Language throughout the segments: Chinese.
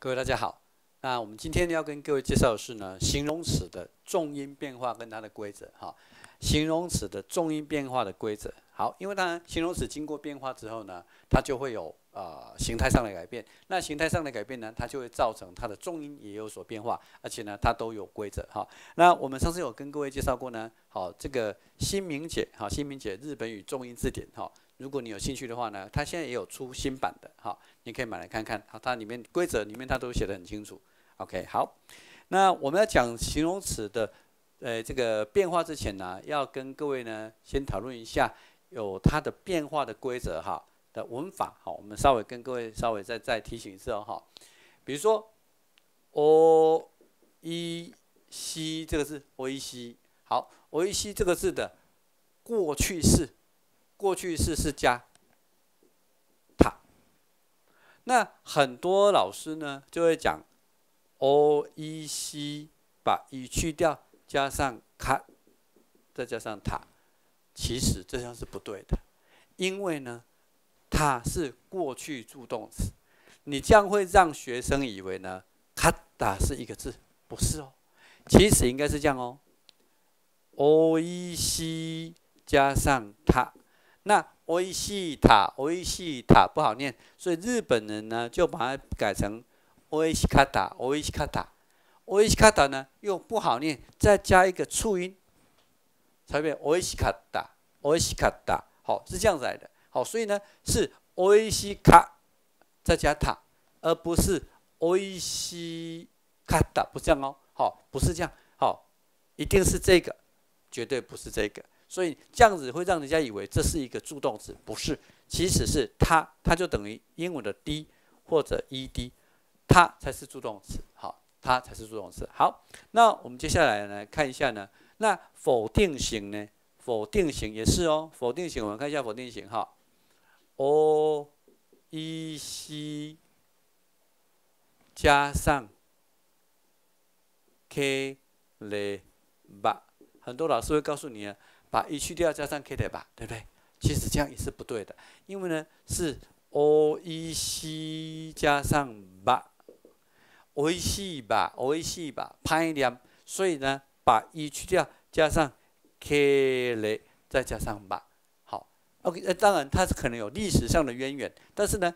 各位大家好，那我们今天要跟各位介绍的是呢，形容词的重音变化跟它的规则哈。形容词的重音变化的规则，好，因为当然形容词经过变化之后呢，它就会有呃形态上的改变。那形态上的改变呢，它就会造成它的重音也有所变化，而且呢，它都有规则哈。那我们上次有跟各位介绍过呢，好，这个新明解哈，新明解日本语重音字典哈。如果你有兴趣的话呢，它现在也有出新版的哈，你可以买来看看。好，它里面规则里面它都写得很清楚。OK，好，那我们要讲形容词的呃这个变化之前呢，要跟各位呢先讨论一下有它的变化的规则哈的文法。好，我们稍微跟各位稍微再再提醒一次哦哈。比如说，o e c 这个字，o e c，好，o e c 这个字的过去式。过去式是加它，那很多老师呢就会讲 o e c 把 e 去掉，加上卡，再加上它，其实这样是不对的，因为呢它是过去助动词，你这样会让学生以为呢卡达是一个字，不是哦，其实应该是这样哦，o e c 加上它。那维西塔，维西塔不好念，所以日本人呢就把它改成维西卡塔，维西卡塔，维西卡塔呢又不好念，再加一个促音，才变维西卡塔，维西卡塔，好是这样子来的，好，所以呢是维西卡再加塔，而不是维西卡塔，不这样哦，好，不是这样，好，一定是这个，绝对不是这个。所以这样子会让人家以为这是一个助动词，不是，其实是它，它就等于英文的 d 或者 ed，它才是助动词，好，它才是助动词。好，那我们接下来来看一下呢，那否定型呢？否定型也是哦，否定型我们看一下否定型哈，o e c 加上 k 嘞吧，很多老师会告诉你啊。把一去掉，加上 k 的吧，对不对？其实这样也是不对的，因为呢是 o e c 加上吧，o e c 吧，o e c 吧，拍一点，所以呢把一去掉，加上 k 嘞，再加上吧，好，OK，那当然它是可能有历史上的渊源，但是呢，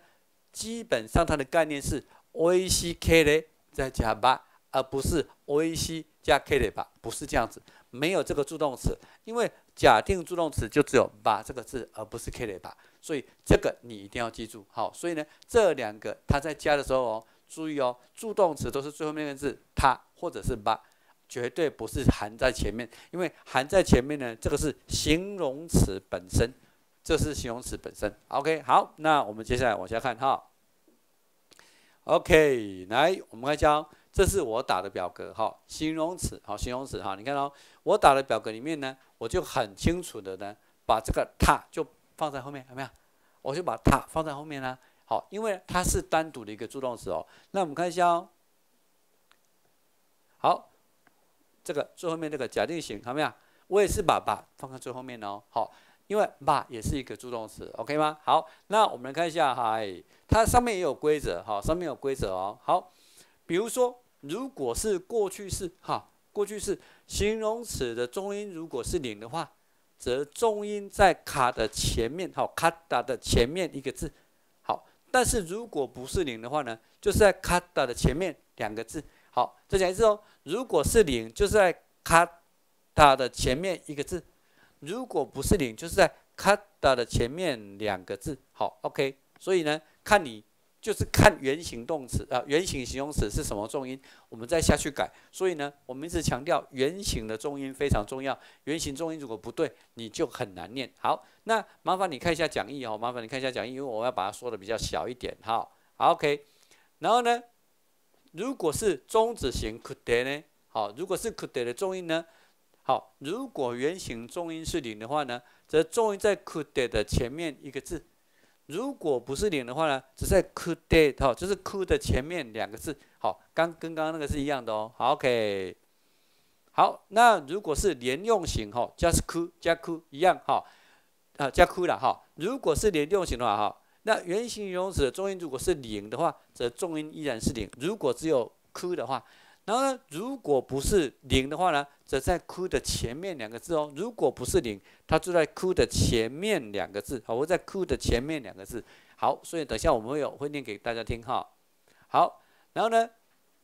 基本上它的概念是 o e c k 嘞再加吧，而不是 o e c 加 k 嘞吧，不是这样子。没有这个助动词，因为假定助动词就只有把这个字，而不是 k 雷把，所以这个你一定要记住。好，所以呢，这两个它在加的时候哦，注意哦，助动词都是最后面那个字它或者是把，绝对不是含在前面，因为含在前面呢，这个是形容词本身，这是形容词本身。OK，好，那我们接下来往下看哈。OK，来，我们来教。这是我打的表格哈，形容词好，形容词哈，你看哦，我打的表格里面呢，我就很清楚的呢，把这个它就放在后面，有没有？我就把它放在后面呢，好，因为它是单独的一个助动词哦。那我们看一下哦，好，这个最后面这个假定型，好没有？我也是把把放在最后面哦，好，因为把也是一个助动词，OK 吗？好，那我们来看一下哈，它上面也有规则好，上面有规则哦，好，比如说。如果是过去式，哈，过去式形容词的重音如果是零的话，则重音在卡的前面，好，卡达的前面一个字，好。但是如果不是零的话呢，就是在卡达的前面两个字，好。再讲一次哦，如果是零，就是在卡达的前面一个字；如果不是零，就是在卡达的前面两个字，好，OK。所以呢，看你。就是看原形动词啊，原形形容词是什么重音，我们再下去改。所以呢，我们一直强调原形的重音非常重要。原形重音如果不对，你就很难念。好，那麻烦你看一下讲义哦，麻烦你看一下讲义，因为我要把它说的比较小一点。哈，好，OK。然后呢，如果是中指型 could 呢，好，如果是 could 的重音呢，好，如果原形重音是零的话呢，则重音在 could 的前面一个字。如果不是零的话呢，只在 could date 哈，就是 could 的前面两个字，好，刚跟刚刚那个是一样的哦。好，OK，好，那如果是连用型哈，just could 加 could 一样哈，啊加 could 了哈。如果是连用型的话哈，那原形形容词的重音如果是零的话，则重音依然是零。如果只有 “ku” 的话，然后呢，如果不是零的话呢，则在 “ku” 的前面两个字哦。如果不是零，它就在 “ku” 的前面两个字，好，我在 “ku” 的前面两个字。好，所以等下我们有会念给大家听哈。好，然后呢，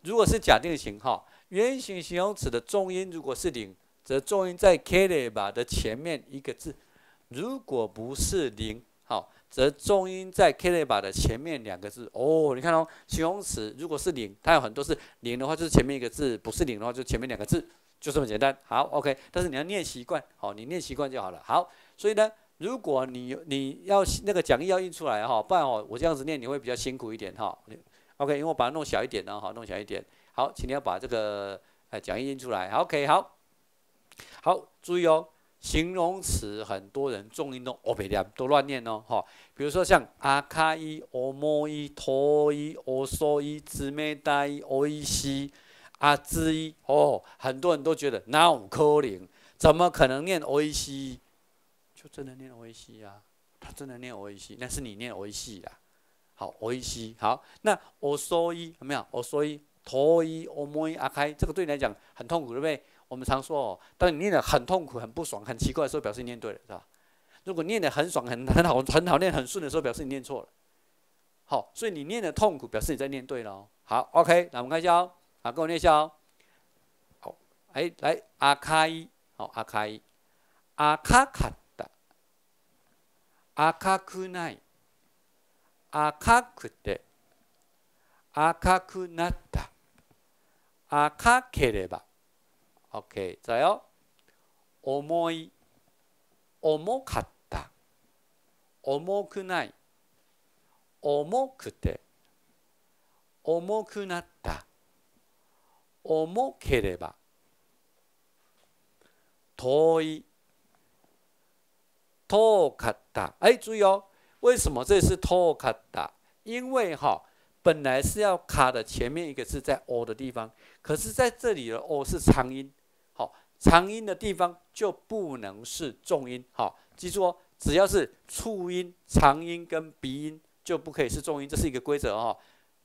如果是假定型哈，原形形容词的重音如果是零，则重音在 “keleba” 的前面一个字。如果不是零，好。则重音在 k l e b 的前面两个字哦，你看哦，形容词如果是零，它有很多是零的话，就是前面一个字；不是零的话，就前面两个字，就这么简单。好，OK，但是你要念习惯，好，你念习惯就好了。好，所以呢，如果你你要那个讲义要印出来哈，不然哦，我这样子念你会比较辛苦一点哈。OK，因为我把它弄小一点呢，好，弄小一点。好，请你要把这个呃讲义印出来。OK，好，好，注意哦。形容词很多人重音都哦别念，都乱念哦，哈。比如说像阿卡伊、欧莫伊、托伊、欧索伊、姊妹带、欧伊西、阿兹伊，哦，很多人都觉得那有可能，怎么可能念欧伊西？就真的念欧伊西啊，他真的念欧伊西，那是你念欧伊西啦。好，欧伊西，好，那欧索伊有没有？欧索伊、托伊、欧莫伊、阿开，这个对你来讲很痛苦，对不对？我们常说哦，当你念的很痛苦、很不爽、很奇怪的时候，表示你念对了，是吧？如果念的很爽、很很好、很好念、很顺的时候，表示你念错了。好，所以你念的痛苦，表示你在念对了。好，OK，那我们看一下哦，啊，跟我念一下哦。好，哎，来，阿卡伊，好，阿卡伊，阿卡卡达，阿卡库奈，阿卡库德，阿卡库纳达，阿卡克レバ。OK 자요重い。重かった。重くない。重くて。重くなった。重ければ。遠い。遠かった。哎，注意哦，为什么这是遠かった？因为哈、哦，本来是要卡的前面一个字在 o 的地方，可是在这里的 o 是长音，长音的地方就不能是重音，好，记住哦，只要是促音、长音跟鼻音就不可以是重音，这是一个规则哦。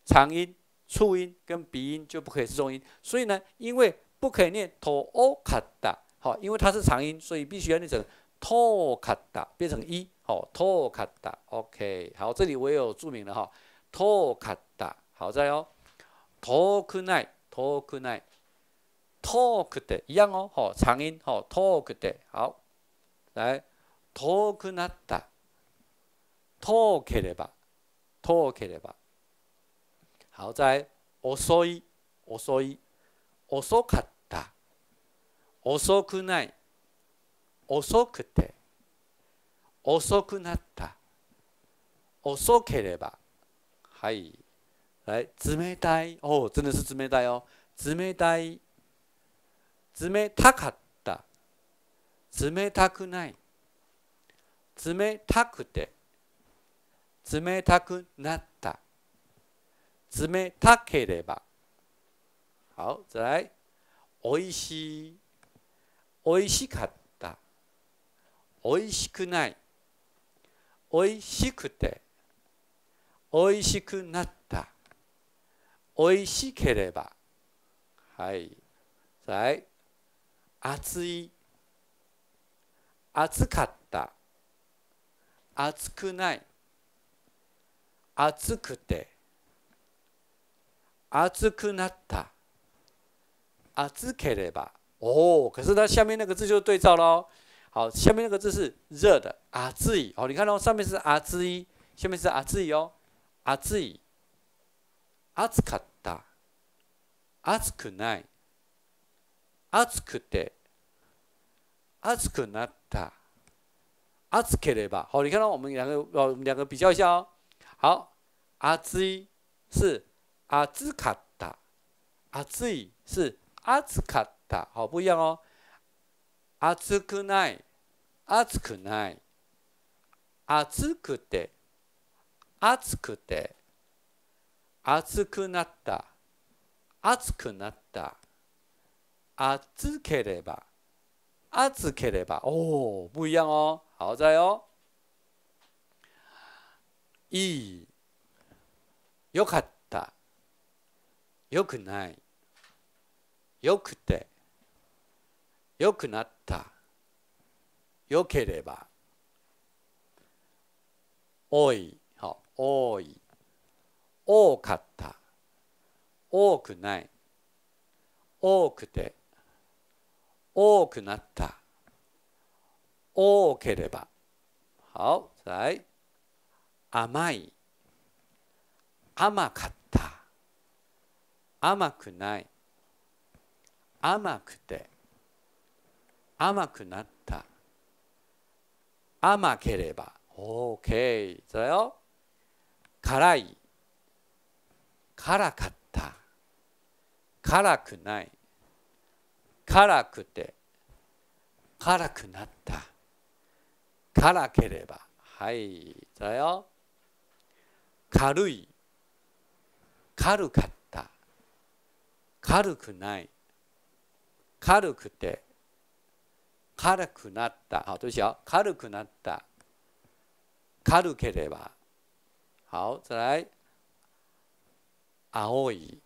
长音、促音跟鼻音就不可以是重音，所以呢，因为不可以念 to o 卡达，好，因为它是长音，所以必须要念成 to 卡达，变成一，好，to 卡达，OK，好，这里我也有注明了哈。遠かった。好在哦。遠くない。 遠くない。遠くて一样哦。好，长音。好，遠くて。好，来。遠くなった。遠ければ。遠ければ。好在遅い。遅い。遅かった。遅くない。遅くて。遅くなった。遅ければ。嗨，来，冷たい哦，真的是冷たい哦，冷たい、冷たかった、冷たくない、冷たくて、冷たくなった、冷たければ。好，再来，おいしい、おいしかった、おいしくない、おいしくて。おいしくなった。おいしければ。はい。はい。暑い。暑かった。暑くない。暑くて。暑くなった。暑ければ。哦，可是它下面那个字就对照喽。好，下面那个字是热的，阿兹伊。哦，你看到上面是阿兹伊，下面是阿兹伊哦。暑い、暑かった、暑くない、暑くて、暑くなった、暑ければ。好，你看到我们两个，我们两个比较一下哦。好，暑い是暑かった，暑い是暑かった。好，不一样哦。暑くない、暑くない、暑くて。暑くて暑くなった暑くなった暑ければ暑ければ哦不一样哦好在哦いい。よかった。よくない。よくて。よくなった。よければ。多い。多い。多かった。多くない。多くて。多くなった。多ければ。好，来。甘い。甘かった。甘くない。甘くて。甘くなった。甘ければ。OK。だよ。辛い。辛かった。辛くない。辛くて。辛くなった。辛ければ。はい。だよ。軽い。軽かった。軽くない。軽くて。軽くなった。好，对不起啊，軽くなった。軽ければ。好，再来。青い。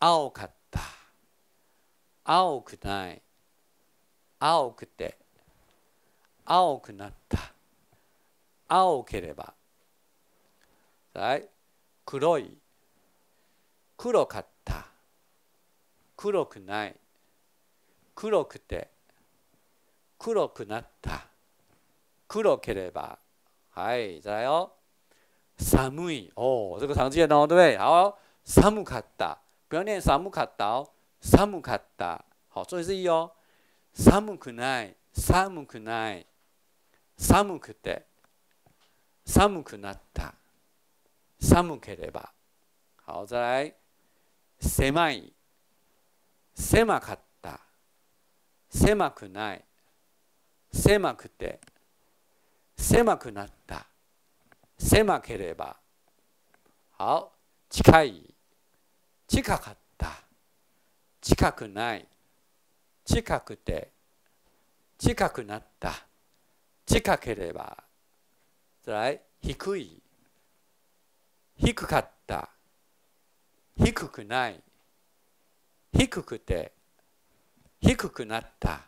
青かった。青くない。青くて。青くなった。青ければ。はい。黒い。黒かった。黒くない。黒くて。黒くなった。黒ければ。はい。再来哦。寒い。哦，这个常见哦，对不对？好，寒かった。不要念寒かった哦。寒かった。好，注意是一哦。寒くない。寒くない。寒くて。寒くなった。寒ければ。好，再来。狭い。狭かった。狭くない。狭くて。狭くなった。狭ければ。好。近い。近かった。近くない。近くて。近くなった。近ければ。再来。低い。低かった。低くない。低くて。低くなった。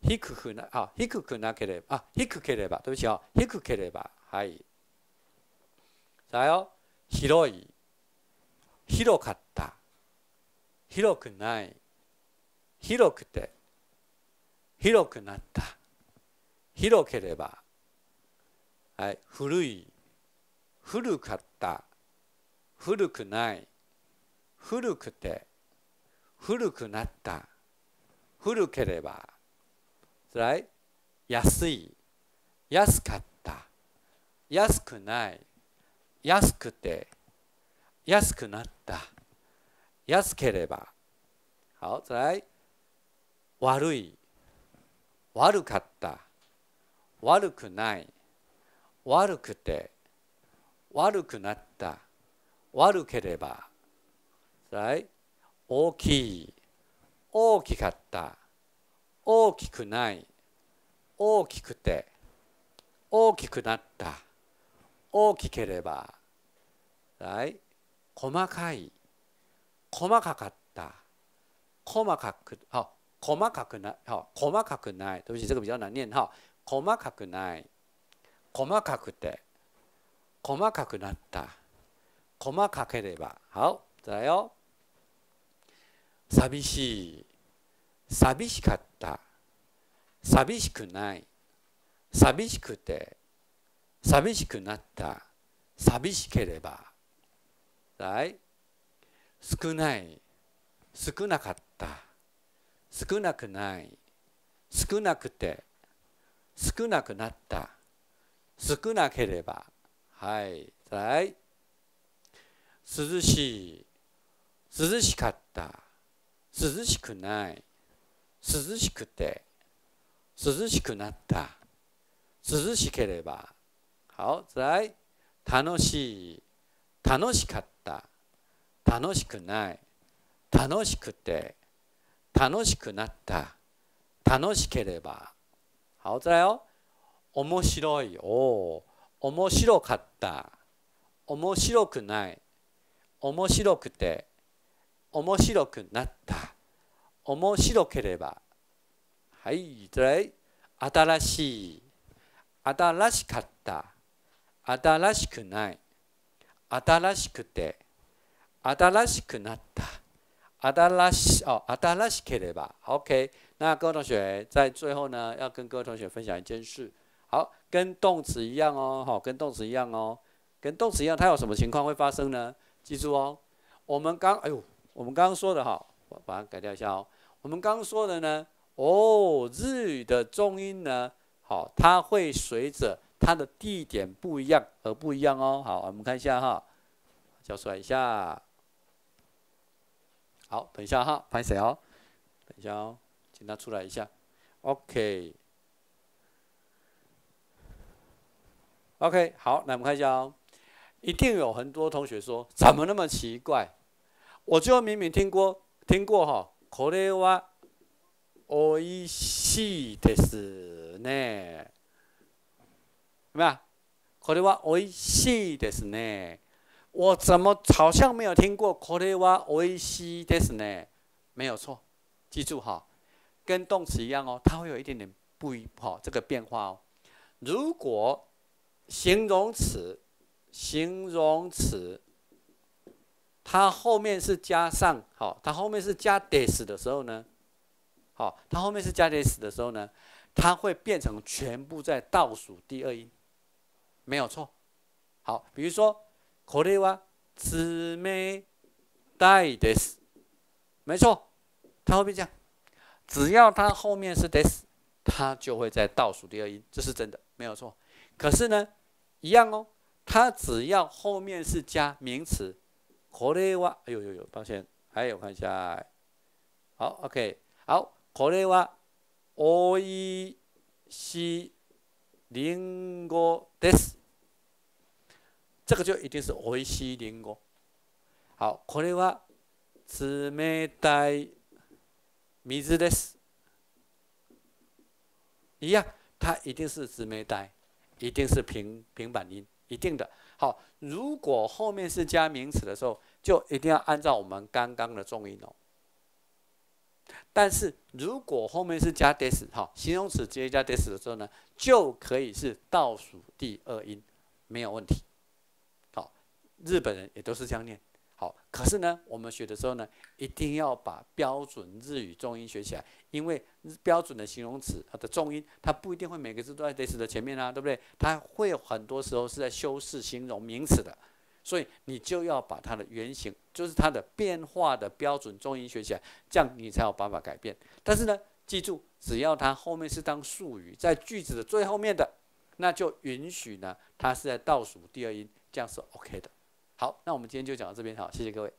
低くな、あ、低くなければ、あ、低ければ、どうしよう。低ければ。はい。さよ。広い。広かった。広くない。広くて。広くなった。広ければ。はい。古い。古かった。古くない。古くて。古くなった。古ければ。つらい。安い。安かった。安くない。安くて。安くなった。安ければ。好，再来。悪い。悪かった。悪くない。悪くて。悪くなった。悪ければ。はい。大きい。大きかった。大きくない。大きくて。大きくなった。大きければ。はい。細かい。細かかった。細かく、あ、細かくない。細かくない。对不起，这个比较难念哈。細かくない。細かくて。細かくなった。細かければ。好、再来よ。寂しい。寂しかった。寂しくない。寂しくて。寂しくなった。寂しければ。はい。少ない。少なかった。少なくない。少なくて。少なくなった。少なければ。はい。はい。涼しい。涼しかった。涼しくない。涼しくて。涼しくなった。涼しければ。好，再来。楽しい。楽しかった。楽しくない。楽しくて。楽しくなった。楽しければ。好，再来哦。面白い。お面白かった。面白くない。面白くて。面白くなった。面白ければ。はい、新しい。新しかった。新しくない。新しくて。新しくなった。新し哦，新しければ。OK，那各位同学在最后呢，要跟各位同学分享一件事。好，跟动词一样哦，好，跟动词一样哦，跟动词一样，它有什么情况会发生呢？记住哦，我们刚哎呦，我们刚刚说的哈，我把它改掉一下哦。我们刚刚说的呢，哦，日语的重音呢，好，它会随着它的地点不一样而不一样哦。好，我们看一下哈，叫出来一下。 好，等一下哈，拍谁哦？等一下哦，请他出来一下。OK。OK，好，那我们看一下哦。一定有很多同学说，怎么那么奇怪？我就明明听过听过哈，これは美味しいですね。有没有？これは美味しいですね。 我怎么好像没有听过これは美味しいですね？没有错，记住哈，跟动词一样哦，它会有一点点不一哈这个变化哦。如果形容词，形容词，它后面是加上好，它后面是加 des 的时候呢，好，它后面是加 des 的时候呢，它会变成全部在倒数第二音，没有错。好，比如说， これは冷たいです，没错，它会变这样，只要它后面是 des，它就会在倒数第二音，这是真的，没有错。可是呢？一样哦，它只要后面是加名词，これは，哎呦呦呦，抱歉，还有看一下，好，OK，好，これはおいしいりんごです， 这个就一定是おいしいりんご。好，これは冷たい水です，一样，它一定是冷たい。一定是平平板音，一定的。好，如果后面是加名词的时候，就一定要按照我们刚刚的重音哦。但是如果后面是加 des，好，形容词直接加 des 的时候呢，就可以是倒数第二音，没有问题。 日本人也都是这样念。好，可是呢，我们学的时候呢，一定要把标准日语重音学起来，因为标准的形容词它的重音，它不一定会每个字都在 this 的前面啊，对不对？它会很多时候是在修饰形容名词的，所以你就要把它的原型，就是它的变化的标准重音学起来，这样你才有办法改变。但是呢，记住，只要它后面是当术语，在句子的最后面的，那就允许呢，它是在倒数第二音，这样是 OK 的。好，那我们今天就讲到这边，好，谢谢各位。